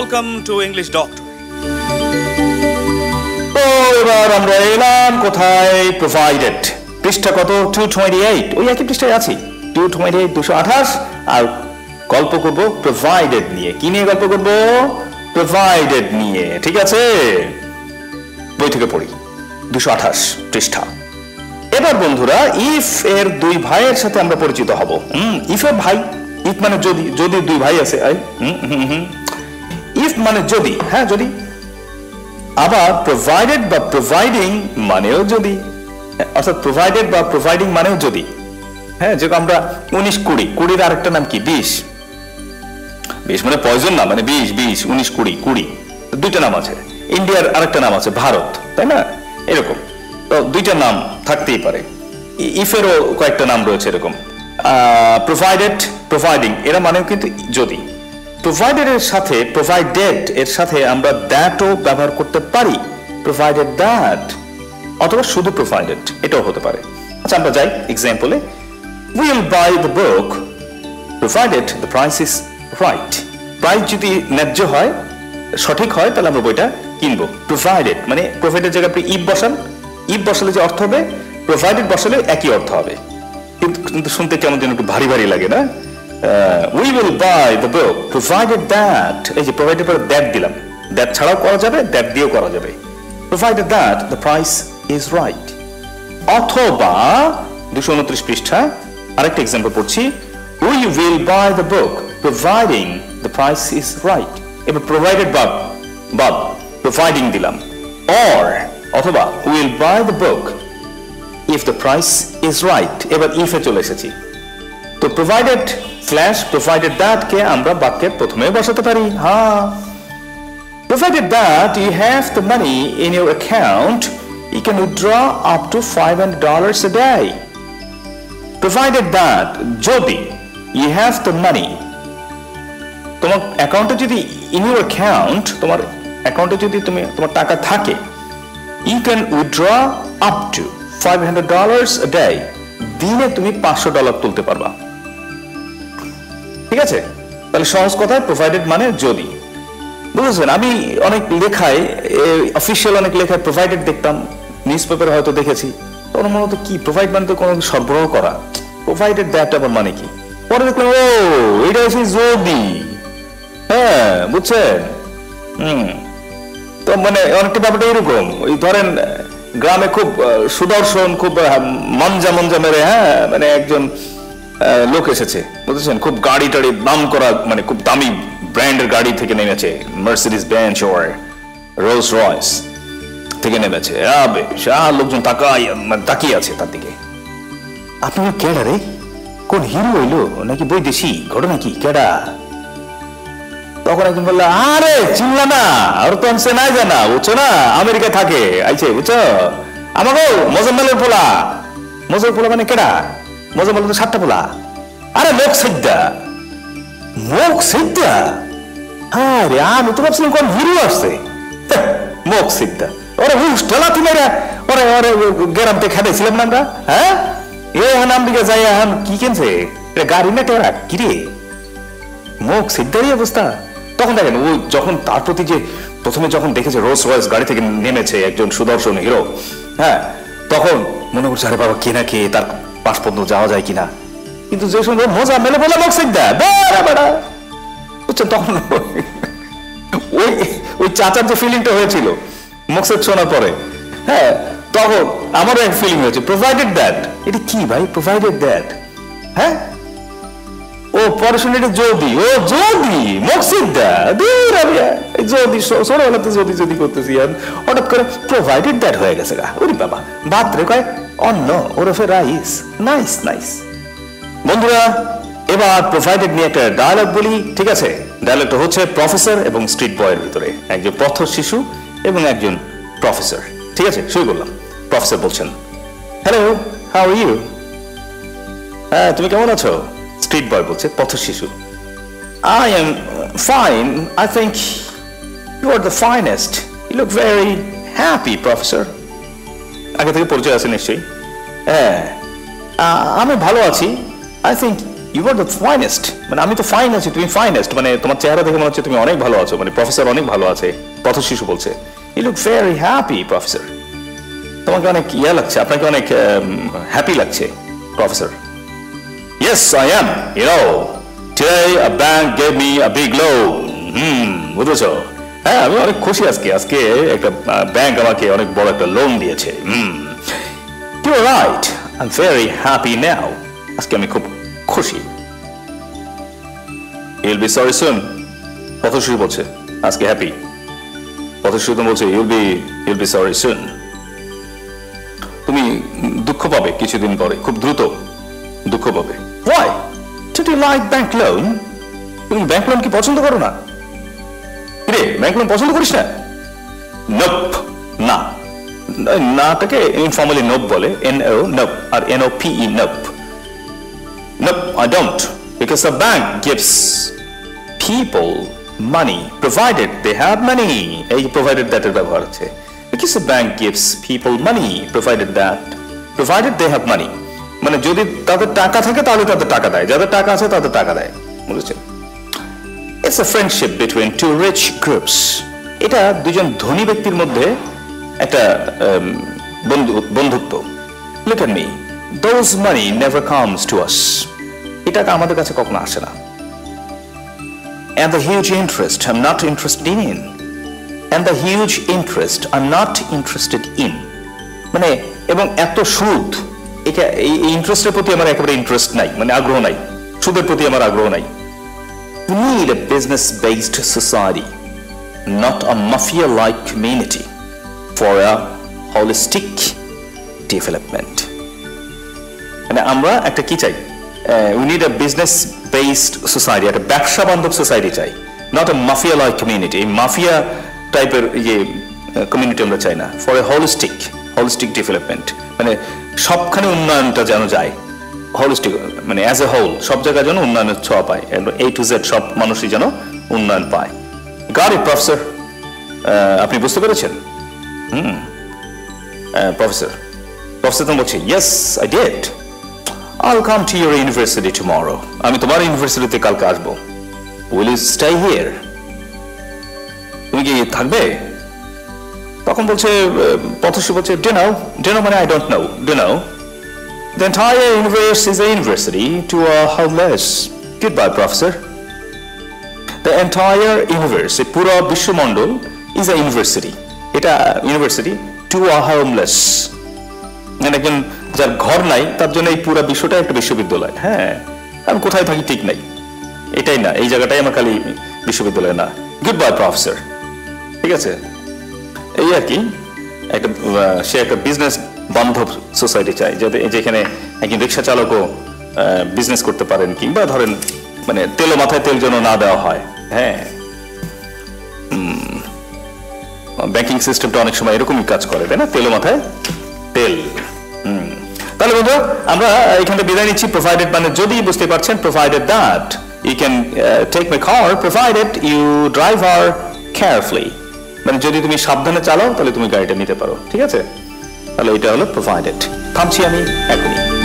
To English Doctor. তো এবার আমরা এলাম কোথায়? প্রোভাইডেড পৃষ্ঠা কত? টু টোয়েন্টি এইট ওই একই পৃষ্ঠায় আছি। টু টোয়েন্টি এইট দুশো আঠাশ আর গল্প করব প্রোভাইডেড নিয়ে। কি নিয়ে গল্প করব? প্রোভাইডেড নিয়ে। ঠিক আছে? বই থেকে পড়ি। দুশো আঠাশ পৃষ্ঠা। এবার বন্ধুরা ইফ এর দুই ভাইয়ের সাথে আমরা পরিচিত হব। ইফ এর ভাই ইফ মানে যদি যদি দুই ভাই আছে ইফ মানে যদি হ্যাঁ যদি। আবার প্রোভাইডেড বা প্রোভাইডিং মানেও যদি। অর্থাৎ প্রোভাইডেড বা প্রোভাইডিং মানেও যদি। হ্যাঁ যেরকম আমরা উনিশ কুড়ি, কুড়ির আরেকটা নাম কি? বিশ। বিশ মানে পয়জন না মানে বিশ বিশ, উনিশ কুড়ি কুড়ি। দুইটা নাম আছে। ইন্ডিয়ার আরেকটা নাম আছে, ভারত। তাই না? এরকম। তো দুইটা নাম থাকতেই পারে। ইফেরও কয়েকটা নাম রয়েছে এরকম। প্রোভাইডেড প্রোভাইডিং এরা মানেও কিন্তু যদি। প্রোভাইডেড এর সাথে প্রোভাইডেড এর সাথে আমরা দ্যাটও ব্যবহার করতে পারি। প্রোভাইডেড দ্যাট অথবা শুধু প্রোভাইডেড এটাও হতে পারে। আচ্ছা আমরা যাই এক্সাম্পলে will buy the book provided the price is right price যদি ন্যায্য হয়, সঠিক হয়, তাহলে আমরা বইটা কিনবো। প্রোভাইডেড মানে প্রোভাইডেড জায়গায় আপনি ইফ বসান। ইফ বসালে যে অর্থ হবে প্রোভাইডেড বসালে একই অর্থ হবে। কিন্তু শুনতে কেমন যেন একটু ভারী ভারী লাগে, না? We will buy the book provided that এই যে প্রোভাইডেড পরে দ্যাট দিলাম। দ্যাট ছাড়াও করা যাবে দ্যাট দিয়েও করা যাবে। Provided that the price is right অথবা, দুশো উনত্রিশ পৃষ্ঠা, আরেকটা এক্সাম্পল পড়ছি। We will buy the book providing the price is right এবার প্রোভাইডেড বাব বাব প্রোভাইডিং দিলাম। অর অথবা will buy the book if the price is right এবার ইফে চলে এসেছি। তো প্রোভাইডেড স্ল্যাশ প্রোভাইডেড দ্যাট কে আমরা বাক্যের প্রথমে বসাতে পারি। হ্যাঁ Provided that you have the money in your account, you can withdraw up to $500 a day. Provided that যদি you have the money. তোমার অ্যাকাউন্টে যদি ইন ইউর অ্যাকাউন্ট তোমার অ্যাকাউন্টে যদি তুমি তোমার টাকা থাকে you can withdraw up to five hundred dollars day দিনে তুমি পাঁচশো ডলার তুলতে পারবা। ঠিক আছে? তাহলে সহজ কথায় প্রোভাইডেড মানে যদি। বুঝেছেন? আমি অনেক লেখায় অফিসিয়াল অনেক লেখায় প্রোভাইডেড দেখতাম। নিউজ পেপারে হয়তো দেখেছি। তখন মনে হতো, কি প্রোভাইড মানে তো কোনো সরবরাহ করা। প্রোভাইডেড দ্যাট আবার মানে কি? পরে দেখলাম, ও, এটা হচ্ছে যদি হ্যাঁ বুঝছেন? হুম। তো মানে অনেকটা ব্যাপারটা এরকম। ওই ধরেন, গ্রামে খুব সুদর্শন, খুব মঞ্জা মঞ্জা মেরে হ্যাঁ? মানে একজন লোক এসেছে। বুঝেছেন খুব গাড়ি টাড়ি দাম করা মানে খুব দামি ব্র্যান্ডের গাড়ি থেকে নেমেছে মার্সিডিস বেঞ্চ ওর রোলস রয়েস থেকে নেমেছে। আহ, বেশ আহ, লোকজন তাকাই মানে তাকিয়ে আছে তার দিকে। আপনি কেডা রে? কোন হিরো হইল নাকি বই বৈদেশি? ঘটনা কি? কেডা তখন একজন বলল আরে চিনলা না। আর তো সে নাই জানা বুঝছ না? আমেরিকায় থাকে। আইছে বুঝছ? আমাকে মজম্মেলের পোলা। মজর পোলা মানে কেডা মজম্মেল তো সাতটা পোলা। আরে লোক সিদ্ধা। মুখ সিদ্ধা? হ্যাঁ রে আমি তো ভাবছিলাম কোন হিরো আসছে। মুখ সিদ্ধা। ওরে হুস ঠেলা তুমি রে। ওরে ওরে গেরামতে খেতেছিলাম না আমরা? হ্যাঁ? এ এখন আমেরিকা যাই এখন কি কিনছে? এটা গাড়ি না টেরা কিরে মুখ সিদ্ধারই অবস্থা। তখন দেখেন, ও যখন তার প্রতি যে প্রথমে যখন দেখেছে রোজ রয়েস গাড়ি থেকে নেমেছে একজন সুদর্শন হিরো হ্যাঁ? তখন মনে করছে, আরে বাবা, কে না কে? তার পর্যন্ত যাওয়া যায় কিনা? কিন্তু যে ও মজা মেলে বলে মুখ সিদ্ধা বেড়া বুঝছেন তখন ওই ওই চাচার যে ফিলিংটা হয়েছিল মুখসেদ শোনার পরে হ্যাঁ তখন আমারও এক ফিলিং হয়েছে প্রোভাইডেড দ্যাট এটা কি ভাই? প্রোভাইডেড দ্যাট হ্যাঁ? ও পড়াশোনা এটা যদি, ও, যদি মকসিদা দূর আমি যদি ছোটবেলাতে যদি যদি করতেছি হঠাৎ করে প্রোভাইডেড দ্যাট হয়ে গেছে গা। ওরে বাবা ভাত্রে কয় অন্ন, ওরফে রাইস নাইস নাইস বন্ধুরা, এবার প্রোভাইডেড নিয়ে একটা ডায়ালগ বলি, ঠিক আছে? ডায়ালগটা হচ্ছে প্রফেসর এবং স্ট্রিট বয়ের ভিতরে। একজন পথ শিশু এবং একজন প্রফেসর ঠিক আছে? শুরু করলাম। প্রফেসর বলছেন হ্যালো হাউ ইউ হ্যাঁ তুমি কেমন আছো? স্ট্রিট বয় বলছে পথ শিশু। I am fine I think you are the finest you look very happy professor আগে থেকে পরিচয় আছে নিশ্চয়ই। হ্যাঁ। আমি ভালো আছি। I think you are the finest মানে আমি তো ফাইন আছি তুমি ফাইনেস্ট মানে তোমার চেহারা দেখে মনে হচ্ছে তুমি অনেক ভালো আছো। মানে প্রফেসর অনেক ভালো আছে পথ শিশু বলছে। You look very happy professor তোমাকে অনেক ইয়া লাগছে আপনাকে অনেক হ্যাপি লাগছে professor Yes, I am. You know, today a bank gave me a big loan. হুম বুঝেছ? হ্যাঁ আমি অনেক খুশি আজকে। আজকে একটা ব্যাংক আমাকে অনেক বড় একটা লোন দিয়েছে। হুম। You right I am very happy now আজকে আমি খুব খুশি। You'll be sorry soon Pathashree বলছে? আজকে হ্যাপি পথশ্রী বলছে you'll be you'll be sorry soon তুমি দুঃখ পাবে কিছুদিন পরে, খুব দ্রুত দুঃখ পাবে। Why did you like bank loan তুমি ব্যাংক লোন কি পছন্দ করো না? ব্যাংক লোন পছন্দ করিস না? না। নাটাকে ইনফর্মালি বলে N O or N O P E I don't because the bank gives people money provided they have money এই প্রোভাইডেড দ্যাটের ব্যবহার আছে because the bank gives people money provided that provided they have money মানে যদি তাদের টাকা থাকে, তাহলে তাদের টাকা দেয়। যাদের টাকা আছে, তাদের টাকা দেয়। বুঝেছেন? It's a friendship between two rich groups এটা দুজন ধনী ব্যক্তির মধ্যে একটা বন্ধুত্ব। Look at me those money never comes to us এই টাকা আমাদের কাছে কখনো আসে না। And the and the huge interest I'm not interested in and the huge interest I'm not interested in. মানে এবং এত সুদ, এটা, এই ইন্টারেস্টের প্রতি আমার একেবারে ইন্টারেস্ট নাই মানে আগ্রহ নাই। সুদের প্রতি আমার আগ্রহ নাই। We need a business-based society, not a mafia-like community for a holistic development. মানে আমরা একটা কি চাই? We need a business based society একটা ব্যবসা বান্ধব সোসাইটি চাই not a mafia like community mafia টাইপের ইয়ে কমিউনিটি আমরা চাই না for a holistic holistic development মানে সবখানে উন্নয়নটা যেন যায় হোলিস্টিক মানে অ্যাজ এ হোল সব জায়গায় যেন উন্নয়নের ছোঁয়া পায় এ টু জেড সব মানুষই যেন উন্নয়ন পায়। গাড়ি প্রফেসর আপনি বুঝতে পেরেছেন? হুম। প্রফেসর প্রফেসর তো বলছি yes I date I'll come to your university tomorrow. আমি তোমার ইউনিভার্সিটিতে কালকে আসব। উইল ইউ স্টে হিয়ার তুমি কি থাকবে? তখন বলছে পথশ্রী বলছে ডে নাও ডে নাও মানে I don't know The entire universe is a university to a homeless. Goodbye, professor. The entire universe, এই পুরো বিশ্বমণ্ডল is a university. এটা ইউনিভার্সিটি টু আ হোমলেস মানে একজন যার ঘর নাই তার জন্য এই পুরো বিশ্বটা একটা বিশ্ববিদ্যালয় হ্যাঁ আমি কোথায় থাকি ঠিক নাই এটাই না এই জায়গাটাই আমার খালি বিশ্ববিদ্যালয় না গুড বাই প্রফেসর ঠিক আছে এই আর কি একটা সে একটা বিজনেস বান্ধব সোসাইটি চাই, যাতে যেখানে একজন রিক্সা চালকও বিজনেস করতে পারেন কিংবা ধরেন মানে তেল মাথায় তেল যেন না দেওয়া হয়। হ্যাঁ। ব্যাংকিং সিস্টেমটা অনেক সময় এরকমই কাজ করে, তাই না? তেল মাথায় তেল। তাহলে বন্ধু, আমরা এখানে বিদায় নিচ্ছি। প্রোভাইডেড মানে যদি বুঝতে পারছেন provided that you can take my car provided you drive R carefully মানে যদি তুমি সাবধানে চালাও, তাহলে তুমি গাড়িটা নিতে পারো। ঠিক আছে? তাহলে এটা হলো প্রোভাইডেড থামছি আমি এখনই